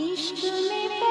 你是最美